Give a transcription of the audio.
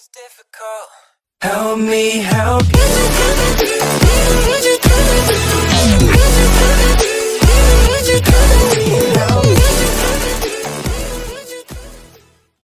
is difficult. Help me help you.